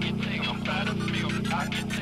can I'm proud of me. I can